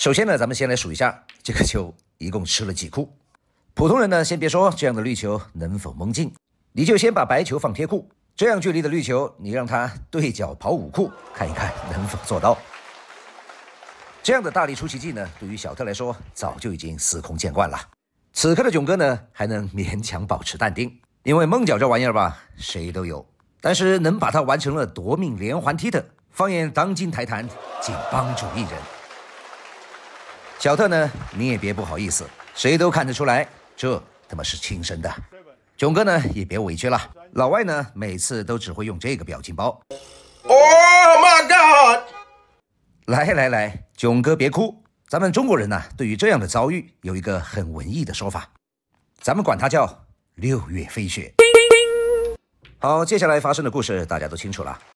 首先呢，咱们先来数一下这个球一共吃了几库。普通人呢，先别说这样的绿球能否蒙进，你就先把白球放贴库，这样距离的绿球，你让他对角跑五库，看一看能否做到。这样的大力出奇迹呢，对于小特来说早就已经司空见惯了。此刻的囧哥呢，还能勉强保持淡定，因为梦角这玩意儿吧，谁都有。但是能把它完成了夺命连环踢的，放眼当今台坛，仅帮主一人。小特呢，你也别不好意思，谁都看得出来，这他妈是亲生的。囧哥呢，也别委屈了，老外呢，每次都只会用这个表情包。Oh my god！来来来，囧哥别哭，咱们中国人呢，对于这样的遭遇有一个很文艺的说法，咱们管它叫六月飞雪。好，接下来发生的故事大家都清楚了。